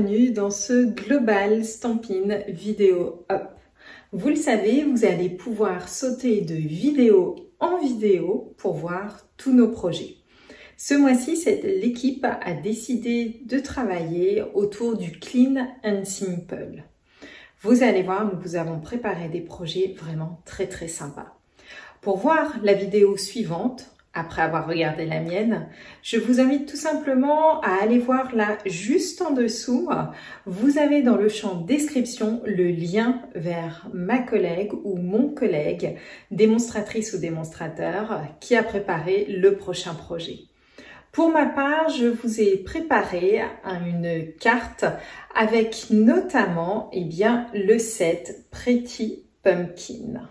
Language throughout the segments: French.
dans ce Global Stampin' Vidéo Up. Vous le savez, vous allez pouvoir sauter de vidéo en vidéo pour voir tous nos projets. Ce mois-ci, l'équipe a décidé de travailler autour du Clean and Simple. Vous allez voir, nous vous avons préparé des projets vraiment très très sympas. Pour voir la vidéo suivante, après avoir regardé la mienne, je vous invite tout simplement à aller voir là juste en dessous. Vous avez dans le champ description le lien vers ma collègue ou mon collègue, démonstratrice ou démonstrateur, qui a préparé le prochain projet. Pour ma part, je vous ai préparé une carte avec notamment eh bien, le set Pretty Pumpkin.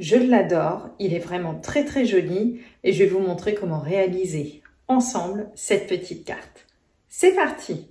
Je l'adore, il est vraiment très très joli et je vais vous montrer comment réaliser ensemble cette petite carte. C'est parti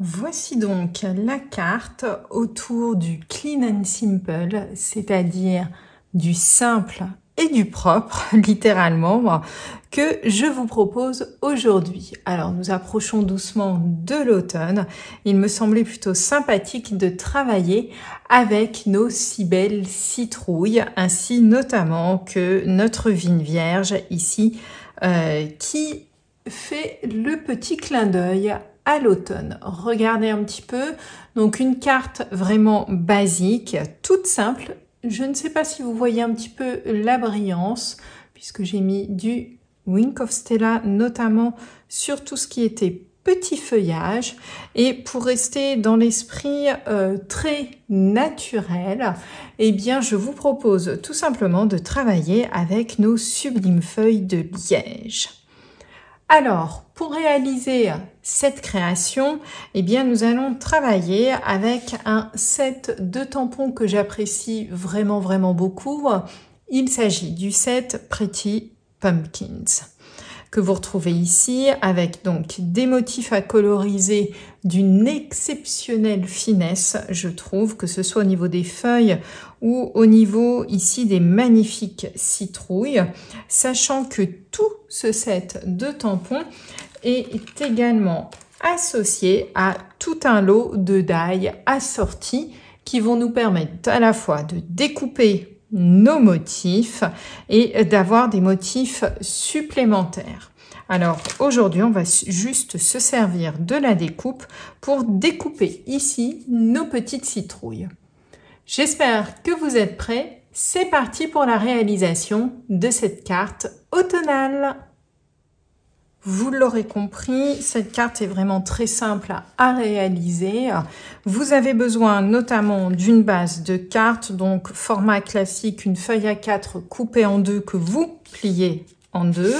Voici donc la carte autour du clean and simple, c'est-à-dire du simple et du propre, littéralement, que je vous propose aujourd'hui. Alors, nous approchons doucement de l'automne. Il me semblait plutôt sympathique de travailler avec nos si belles citrouilles, ainsi notamment que notre vigne vierge ici, euh, qui fait le petit clin d'œil à l'automne. Regardez un petit peu. Donc, une carte vraiment basique, toute simple, je ne sais pas si vous voyez un petit peu la brillance, puisque j'ai mis du Wink of Stella, notamment sur tout ce qui était petit feuillage. Et pour rester dans l'esprit euh, très naturel, eh bien, je vous propose tout simplement de travailler avec nos sublimes feuilles de liège. Alors, pour réaliser cette création, eh bien, nous allons travailler avec un set de tampons que j'apprécie vraiment, vraiment beaucoup. Il s'agit du set Pretty Pumpkins. Que vous retrouvez ici avec donc des motifs à coloriser d'une exceptionnelle finesse, je trouve, que ce soit au niveau des feuilles ou au niveau ici des magnifiques citrouilles, sachant que tout ce set de tampons est également associé à tout un lot de die assortis qui vont nous permettre à la fois de découper nos motifs et d'avoir des motifs supplémentaires. Alors aujourd'hui, on va juste se servir de la découpe pour découper ici nos petites citrouilles. J'espère que vous êtes prêts. C'est parti pour la réalisation de cette carte automnale. Vous l'aurez compris, cette carte est vraiment très simple à réaliser. Vous avez besoin notamment d'une base de carte, donc format classique, une feuille à 4 coupée en deux que vous pliez en deux.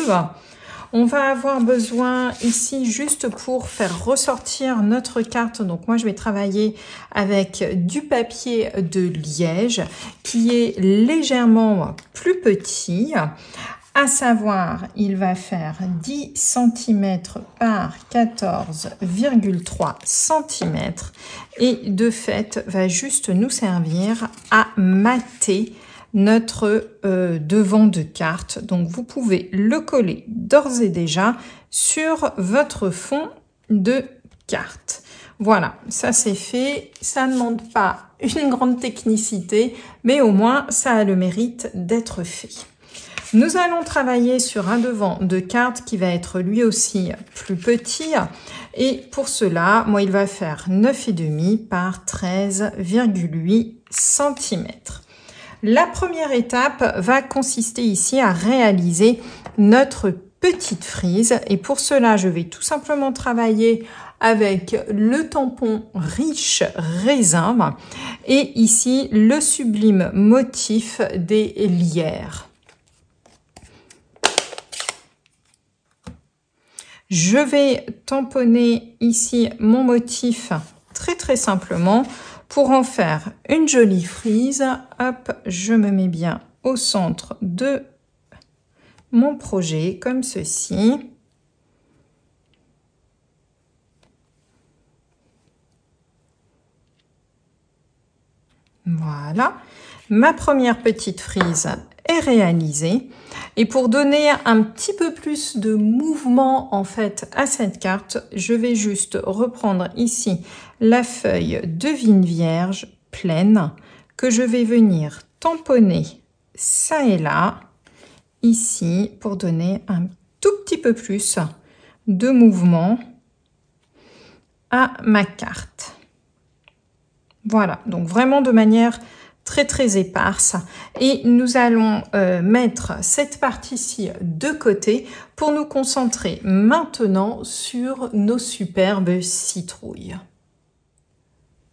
On va avoir besoin ici juste pour faire ressortir notre carte. Donc moi, je vais travailler avec du papier de liège qui est légèrement plus petit à savoir, il va faire 10 cm par 14,3 cm et de fait va juste nous servir à mater notre euh, devant de carte. Donc vous pouvez le coller d'ores et déjà sur votre fond de carte. Voilà, ça c'est fait. Ça ne demande pas une grande technicité, mais au moins ça a le mérite d'être fait. Nous allons travailler sur un devant de carte qui va être lui aussi plus petit. Et pour cela, moi, il va faire 9,5 par 13,8 cm. La première étape va consister ici à réaliser notre petite frise. Et pour cela, je vais tout simplement travailler avec le tampon riche raisin et ici le sublime motif des lierres. Je vais tamponner ici mon motif très très simplement pour en faire une jolie frise. Hop, je me mets bien au centre de mon projet comme ceci. Voilà. Ma première petite frise réalisé. Et pour donner un petit peu plus de mouvement en fait à cette carte, je vais juste reprendre ici la feuille de vigne vierge pleine que je vais venir tamponner ça et là, ici, pour donner un tout petit peu plus de mouvement à ma carte. Voilà, donc vraiment de manière très très éparse et nous allons euh, mettre cette partie-ci de côté pour nous concentrer maintenant sur nos superbes citrouilles.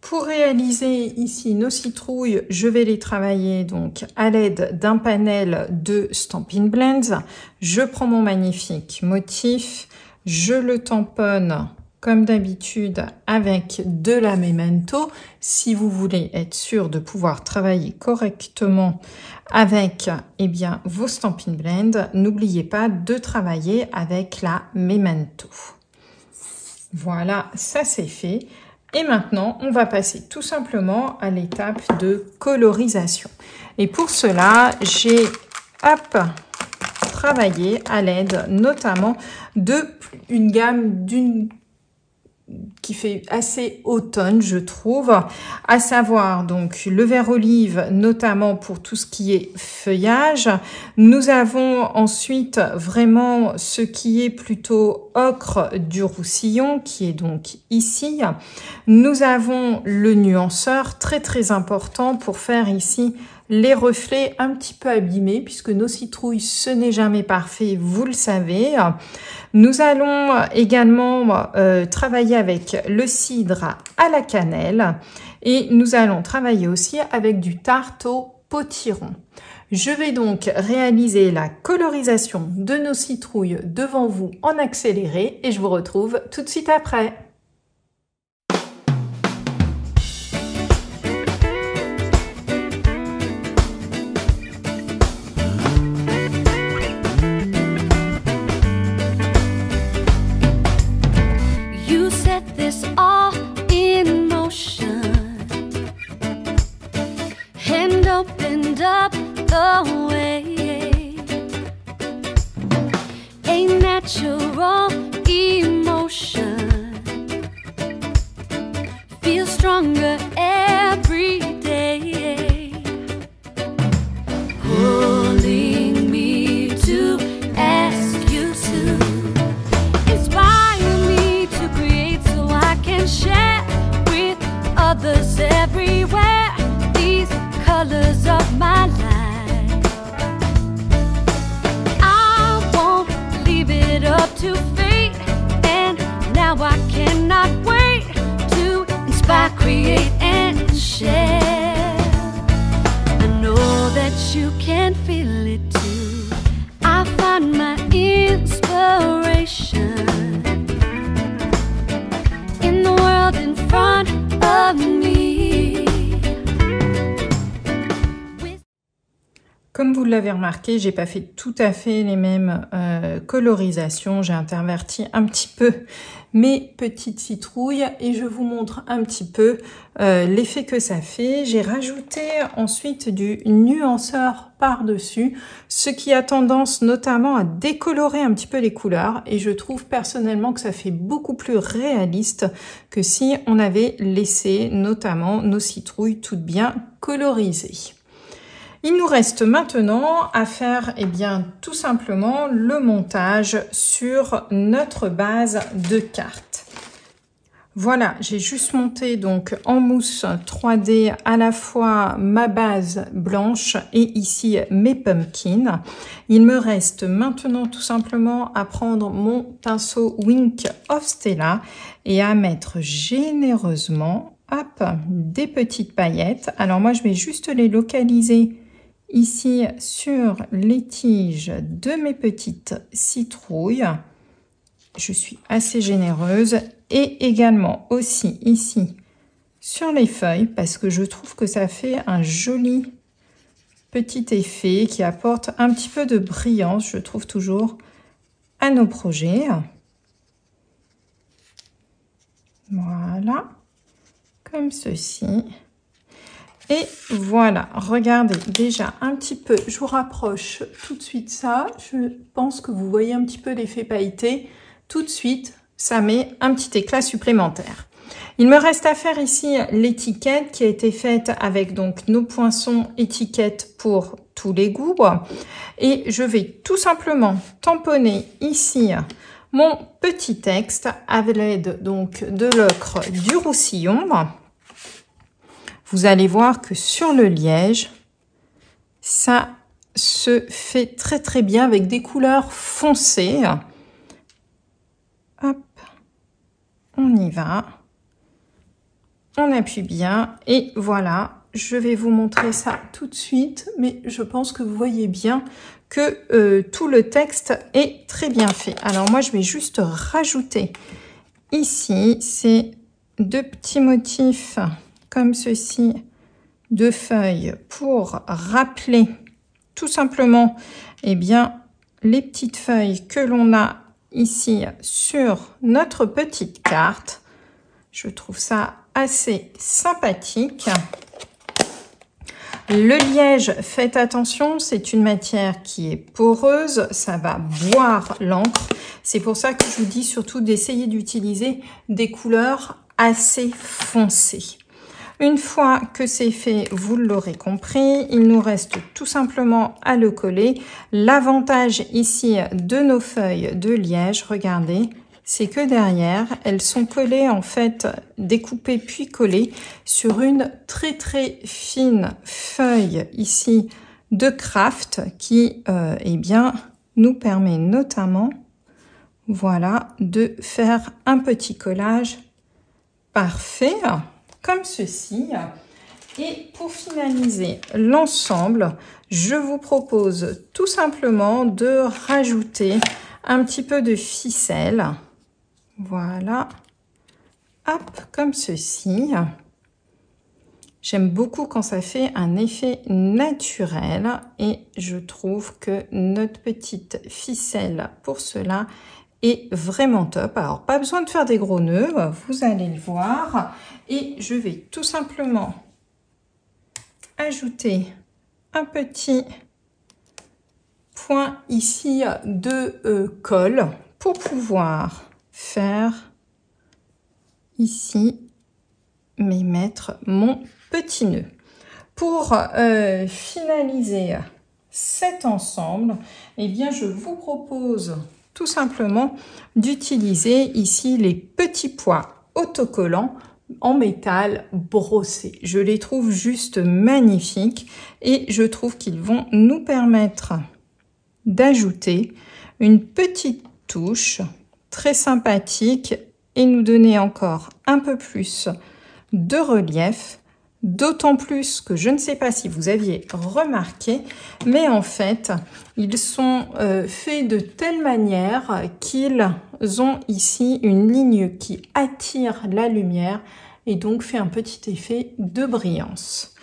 Pour réaliser ici nos citrouilles, je vais les travailler donc à l'aide d'un panel de Stampin' Blends. Je prends mon magnifique motif, je le tamponne comme d'habitude avec de la Memento. Si vous voulez être sûr de pouvoir travailler correctement avec eh bien, vos Stampin' Blend, n'oubliez pas de travailler avec la Memento. Voilà, ça c'est fait. Et maintenant, on va passer tout simplement à l'étape de colorisation. Et pour cela, j'ai travaillé à l'aide notamment de une gamme d'une qui fait assez automne, je trouve, à savoir donc le vert olive, notamment pour tout ce qui est feuillage. Nous avons ensuite vraiment ce qui est plutôt ocre du roussillon, qui est donc ici. Nous avons le nuanceur, très très important pour faire ici les reflets un petit peu abîmés, puisque nos citrouilles, ce n'est jamais parfait, vous le savez. Nous allons également euh, travailler avec le cidre à la cannelle et nous allons travailler aussi avec du tarte au potiron. Je vais donc réaliser la colorisation de nos citrouilles devant vous en accéléré et je vous retrouve tout de suite après. opened up the way. A natural emotion feels stronger every day. Pulling me to ask you to inspire me to create so I can share with others everywhere colors of my life. I won't leave it up to fate, and now I cannot wait to inspire, create, and share. I know that you can feel it too. I find my inspiration. Comme vous l'avez remarqué, j'ai pas fait tout à fait les mêmes euh, colorisations. J'ai interverti un petit peu mes petites citrouilles et je vous montre un petit peu euh, l'effet que ça fait. J'ai rajouté ensuite du nuanceur par-dessus, ce qui a tendance notamment à décolorer un petit peu les couleurs et je trouve personnellement que ça fait beaucoup plus réaliste que si on avait laissé notamment nos citrouilles toutes bien colorisées. Il nous reste maintenant à faire eh bien, tout simplement le montage sur notre base de carte. Voilà, j'ai juste monté donc en mousse 3D à la fois ma base blanche et ici mes pumpkins. Il me reste maintenant tout simplement à prendre mon pinceau Wink of Stella et à mettre généreusement hop, des petites paillettes. Alors moi, je vais juste les localiser ici sur les tiges de mes petites citrouilles. Je suis assez généreuse et également aussi ici sur les feuilles parce que je trouve que ça fait un joli petit effet qui apporte un petit peu de brillance, je trouve toujours, à nos projets. Voilà, comme ceci. Et voilà, regardez déjà un petit peu, je vous rapproche tout de suite ça. Je pense que vous voyez un petit peu l'effet pailleté. Tout de suite, ça met un petit éclat supplémentaire. Il me reste à faire ici l'étiquette qui a été faite avec donc nos poinçons étiquettes pour tous les goûts. Et je vais tout simplement tamponner ici mon petit texte avec l'aide donc de l'ocre du roussillon. Vous allez voir que sur le liège, ça se fait très très bien avec des couleurs foncées. Hop, on y va on appuie bien et voilà, je vais vous montrer ça tout de suite, mais je pense que vous voyez bien que euh, tout le texte est très bien fait. Alors moi, je vais juste rajouter ici ces deux petits motifs comme ceci de feuilles pour rappeler tout simplement eh bien, les petites feuilles que l'on a ici sur notre petite carte. Je trouve ça assez sympathique. Le liège, faites attention, c'est une matière qui est poreuse, ça va boire l'encre. C'est pour ça que je vous dis surtout d'essayer d'utiliser des couleurs assez foncées. Une fois que c'est fait, vous l'aurez compris, il nous reste tout simplement à le coller. L'avantage ici de nos feuilles de liège, regardez, c'est que derrière, elles sont collées en fait, découpées puis collées sur une très très fine feuille ici de craft qui, euh, eh bien, nous permet notamment, voilà, de faire un petit collage parfait comme ceci. Et pour finaliser l'ensemble, je vous propose tout simplement de rajouter un petit peu de ficelle voilà. Hop, comme ceci. J'aime beaucoup quand ça fait un effet naturel et je trouve que notre petite ficelle pour cela est vraiment top. Alors, pas besoin de faire des gros nœuds, vous allez le voir. Et je vais tout simplement ajouter un petit point ici de euh, colle pour pouvoir faire ici, mais mettre mon petit nœud. Pour euh, finaliser cet ensemble, eh bien, je vous propose tout simplement d'utiliser ici les petits pois autocollants en métal brossé. Je les trouve juste magnifiques et je trouve qu'ils vont nous permettre d'ajouter une petite touche très sympathique et nous donner encore un peu plus de relief. D'autant plus que je ne sais pas si vous aviez remarqué, mais en fait, ils sont euh, faits de telle manière qu'ils ont ici une ligne qui attire la lumière et donc fait un petit effet de brillance.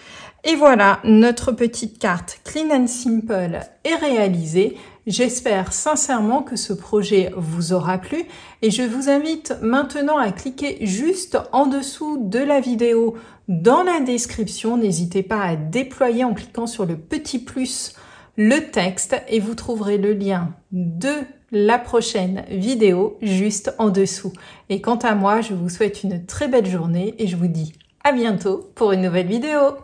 Et voilà, notre petite carte Clean and Simple est réalisée. J'espère sincèrement que ce projet vous aura plu et je vous invite maintenant à cliquer juste en dessous de la vidéo dans la description. N'hésitez pas à déployer en cliquant sur le petit plus le texte et vous trouverez le lien de la prochaine vidéo juste en dessous. Et quant à moi, je vous souhaite une très belle journée et je vous dis à bientôt pour une nouvelle vidéo.